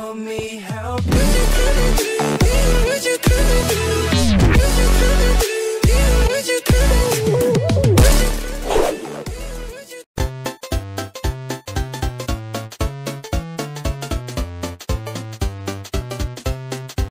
help me help.